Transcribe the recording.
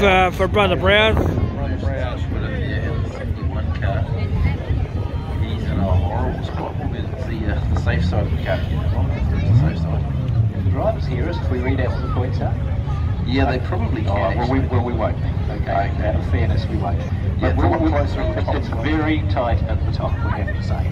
for, for Brother Brown. Brother Browse. He's in a horrible spot. Probably the, uh, the safe side of the car. The safe side. The drivers hear us if we read out what the points are. Yeah, they probably Oh, can. well, we, well, we won't. Okay. Out of fairness, we won't. Yeah, But we're, we'll, closer at the it's, top. it's very tight at the top, we have to say.